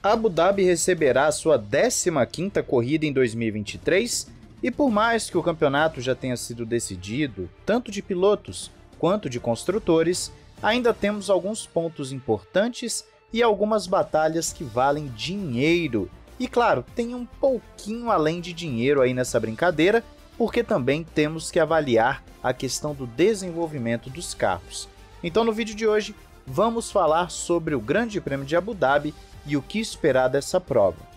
Abu Dhabi receberá sua 15ª corrida em 2023 e por mais que o campeonato já tenha sido decidido, tanto de pilotos quanto de construtores, ainda temos alguns pontos importantes e algumas batalhas que valem dinheiro. E claro, tem um pouquinho além de dinheiro aí nessa brincadeira, porque também temos que avaliar a questão do desenvolvimento dos carros. Então no vídeo de hoje vamos falar sobre o Grande Prêmio de Abu Dhabi e o que esperar dessa prova.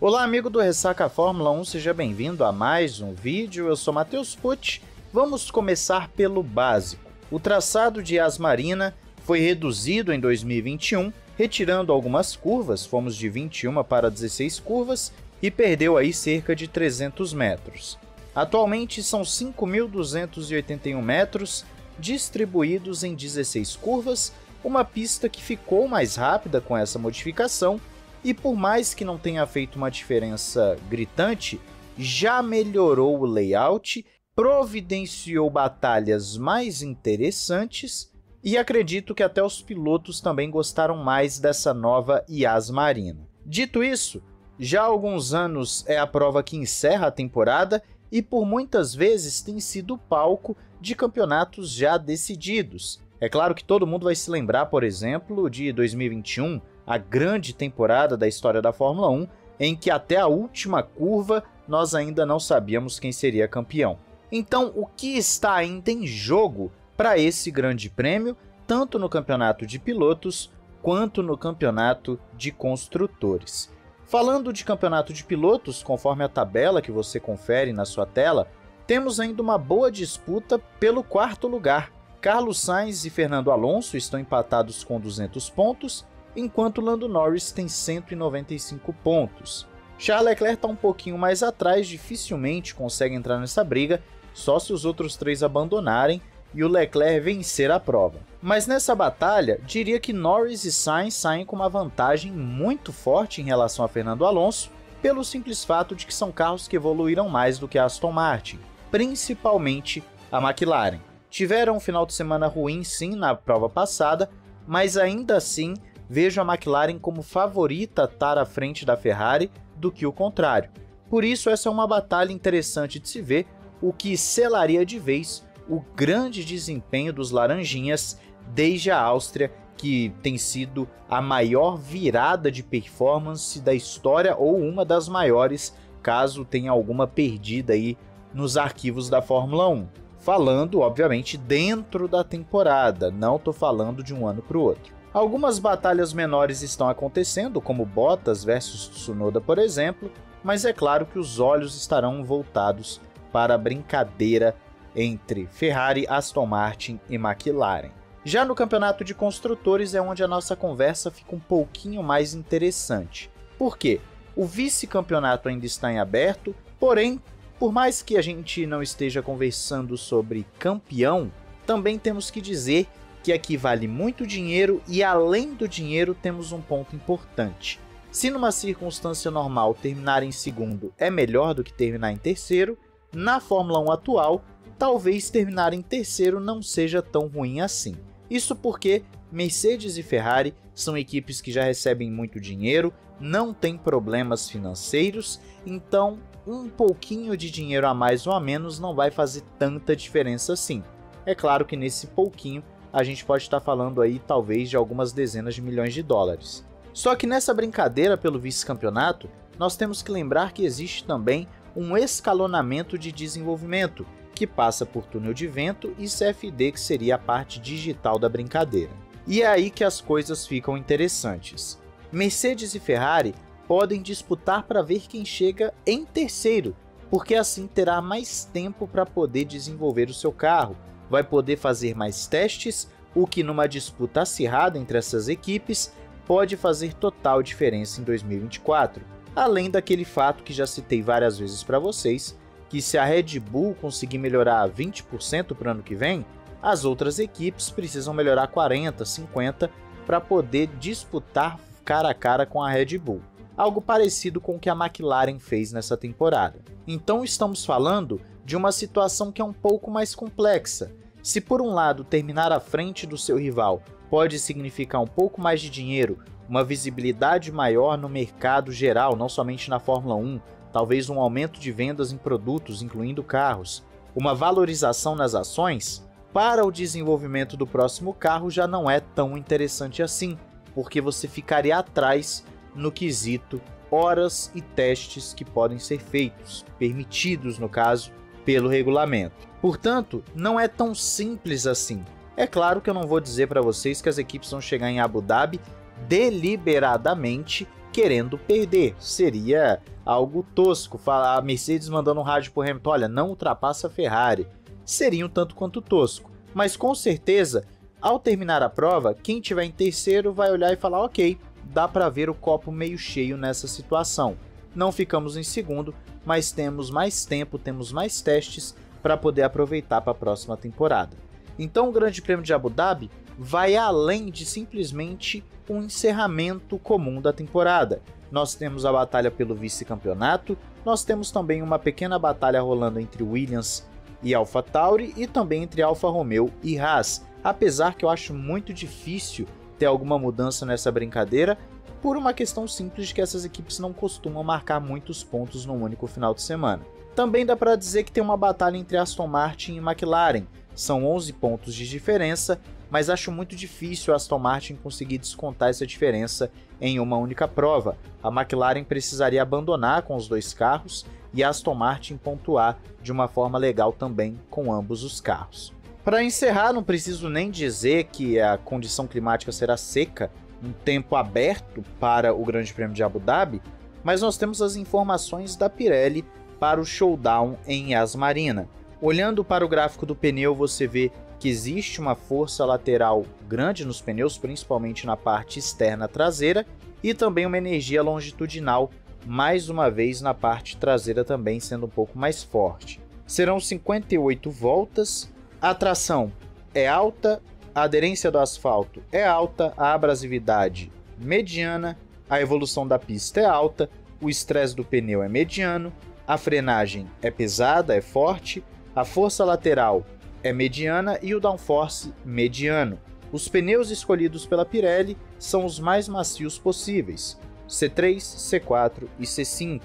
Olá, amigo do Ressaca Fórmula 1, seja bem-vindo a mais um vídeo. Eu sou Matheus Pucci. Vamos começar pelo básico. O traçado de Asmarina foi reduzido em 2021, retirando algumas curvas, fomos de 21 para 16 curvas e perdeu aí cerca de 300 metros. Atualmente são 5.281 metros, distribuídos em 16 curvas, uma pista que ficou mais rápida com essa modificação e por mais que não tenha feito uma diferença gritante, já melhorou o layout, providenciou batalhas mais interessantes e acredito que até os pilotos também gostaram mais dessa nova Yas Marina. Dito isso, já há alguns anos é a prova que encerra a temporada e por muitas vezes tem sido palco de campeonatos já decididos. É claro que todo mundo vai se lembrar, por exemplo, de 2021, a grande temporada da história da Fórmula 1, em que até a última curva nós ainda não sabíamos quem seria campeão. Então, o que está ainda em jogo para esse grande prêmio, tanto no campeonato de pilotos quanto no campeonato de construtores? Falando de campeonato de pilotos, conforme a tabela que você confere na sua tela, temos ainda uma boa disputa pelo quarto lugar. Carlos Sainz e Fernando Alonso estão empatados com 200 pontos, enquanto Lando Norris tem 195 pontos. Charles Leclerc está um pouquinho mais atrás, dificilmente consegue entrar nessa briga, só se os outros três abandonarem e o Leclerc vencer a prova. Mas nessa batalha, diria que Norris e Sainz saem com uma vantagem muito forte em relação a Fernando Alonso, pelo simples fato de que são carros que evoluíram mais do que a Aston Martin principalmente a McLaren. Tiveram um final de semana ruim sim na prova passada, mas ainda assim vejo a McLaren como favorita a estar à frente da Ferrari do que o contrário. Por isso essa é uma batalha interessante de se ver, o que selaria de vez o grande desempenho dos laranjinhas desde a Áustria, que tem sido a maior virada de performance da história ou uma das maiores, caso tenha alguma perdida aí nos arquivos da Fórmula 1. Falando, obviamente, dentro da temporada, não estou falando de um ano para o outro. Algumas batalhas menores estão acontecendo, como Bottas versus Tsunoda, por exemplo, mas é claro que os olhos estarão voltados para a brincadeira entre Ferrari, Aston Martin e McLaren. Já no campeonato de construtores é onde a nossa conversa fica um pouquinho mais interessante. Por quê? O vice-campeonato ainda está em aberto, porém por mais que a gente não esteja conversando sobre campeão, também temos que dizer que aqui vale muito dinheiro e além do dinheiro temos um ponto importante. Se numa circunstância normal terminar em segundo é melhor do que terminar em terceiro, na Fórmula 1 atual, talvez terminar em terceiro não seja tão ruim assim. Isso porque Mercedes e Ferrari são equipes que já recebem muito dinheiro, não têm problemas financeiros, então um pouquinho de dinheiro a mais ou a menos não vai fazer tanta diferença assim. É claro que nesse pouquinho a gente pode estar falando aí talvez de algumas dezenas de milhões de dólares. Só que nessa brincadeira pelo vice-campeonato, nós temos que lembrar que existe também um escalonamento de desenvolvimento, que passa por túnel de vento e CFD, que seria a parte digital da brincadeira. E é aí que as coisas ficam interessantes. Mercedes e Ferrari podem disputar para ver quem chega em terceiro, porque assim terá mais tempo para poder desenvolver o seu carro, vai poder fazer mais testes, o que numa disputa acirrada entre essas equipes pode fazer total diferença em 2024. Além daquele fato que já citei várias vezes para vocês, que se a Red Bull conseguir melhorar 20% para o ano que vem, as outras equipes precisam melhorar 40, 50 para poder disputar cara a cara com a Red Bull algo parecido com o que a McLaren fez nessa temporada. Então estamos falando de uma situação que é um pouco mais complexa. Se por um lado terminar à frente do seu rival pode significar um pouco mais de dinheiro, uma visibilidade maior no mercado geral, não somente na Fórmula 1, talvez um aumento de vendas em produtos, incluindo carros, uma valorização nas ações, para o desenvolvimento do próximo carro já não é tão interessante assim, porque você ficaria atrás no quesito horas e testes que podem ser feitos, permitidos no caso, pelo regulamento. Portanto, não é tão simples assim. É claro que eu não vou dizer para vocês que as equipes vão chegar em Abu Dhabi deliberadamente querendo perder. Seria algo tosco. Falar a Mercedes mandando um rádio pro Hamilton, olha, não ultrapassa a Ferrari. Seria um tanto quanto tosco. Mas com certeza, ao terminar a prova, quem tiver em terceiro vai olhar e falar, ok, dá para ver o copo meio cheio nessa situação. Não ficamos em segundo, mas temos mais tempo, temos mais testes para poder aproveitar para a próxima temporada. Então o Grande Prêmio de Abu Dhabi vai além de simplesmente um encerramento comum da temporada. Nós temos a batalha pelo vice-campeonato, nós temos também uma pequena batalha rolando entre Williams e AlphaTauri e também entre Alfa Romeo e Haas, apesar que eu acho muito difícil ter alguma mudança nessa brincadeira, por uma questão simples de que essas equipes não costumam marcar muitos pontos num único final de semana. Também dá para dizer que tem uma batalha entre Aston Martin e McLaren, são 11 pontos de diferença, mas acho muito difícil a Aston Martin conseguir descontar essa diferença em uma única prova. A McLaren precisaria abandonar com os dois carros e a Aston Martin pontuar de uma forma legal também com ambos os carros. Para encerrar, não preciso nem dizer que a condição climática será seca, um tempo aberto para o Grande Prêmio de Abu Dhabi, mas nós temos as informações da Pirelli para o showdown em Yas Marina. Olhando para o gráfico do pneu, você vê que existe uma força lateral grande nos pneus, principalmente na parte externa traseira, e também uma energia longitudinal, mais uma vez na parte traseira também sendo um pouco mais forte. Serão 58 voltas, a tração é alta, a aderência do asfalto é alta, a abrasividade mediana, a evolução da pista é alta, o estresse do pneu é mediano, a frenagem é pesada, é forte, a força lateral é mediana e o downforce mediano. Os pneus escolhidos pela Pirelli são os mais macios possíveis, C3, C4 e C5.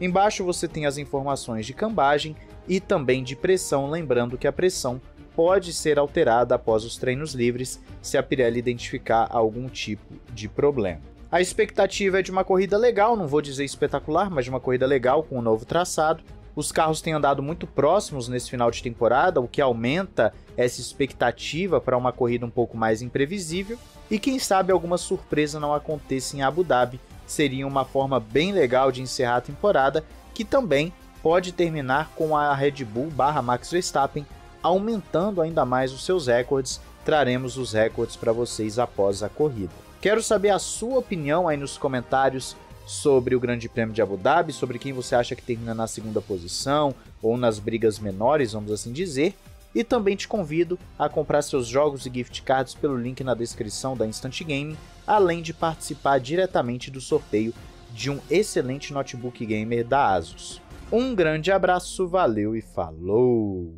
Embaixo você tem as informações de cambagem e também de pressão, lembrando que a pressão pode ser alterada após os treinos livres se a Pirelli identificar algum tipo de problema. A expectativa é de uma corrida legal, não vou dizer espetacular, mas de uma corrida legal com o um novo traçado. Os carros têm andado muito próximos nesse final de temporada, o que aumenta essa expectativa para uma corrida um pouco mais imprevisível. E quem sabe alguma surpresa não aconteça em Abu Dhabi, seria uma forma bem legal de encerrar a temporada, que também pode terminar com a Red Bull barra Max Verstappen aumentando ainda mais os seus recordes. Traremos os recordes para vocês após a corrida. Quero saber a sua opinião aí nos comentários sobre o Grande Prêmio de Abu Dhabi, sobre quem você acha que termina na segunda posição ou nas brigas menores, vamos assim dizer. E também te convido a comprar seus jogos e gift cards pelo link na descrição da Instant Game, além de participar diretamente do sorteio de um excelente notebook gamer da Asus. Um grande abraço, valeu e falou!